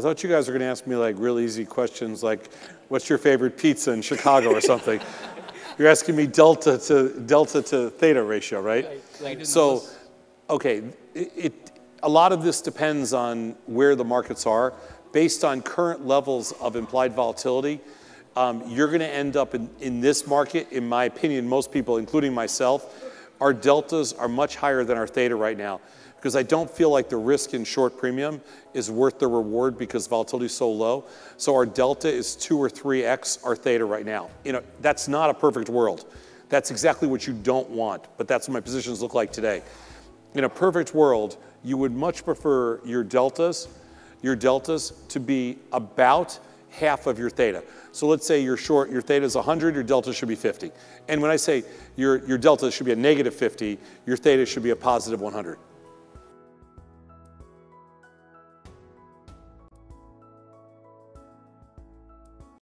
I thought you guys were going to ask me like real easy questions like, what's your favorite pizza in Chicago or something? You're asking me delta to delta to theta ratio, right? So, okay, it, it, a lot of this depends on where the markets are. Based on current levels of implied volatility, um, you're going to end up in, in this market, in my opinion, most people, including myself, our deltas are much higher than our theta right now because I don't feel like the risk in short premium is worth the reward because volatility is so low. So our delta is two or three X our theta right now. You know, that's not a perfect world. That's exactly what you don't want, but that's what my positions look like today. In a perfect world, you would much prefer your deltas, your deltas to be about half of your theta. So let's say you're short, your theta is 100, your delta should be 50. And when I say your, your delta should be a negative 50, your theta should be a positive 100.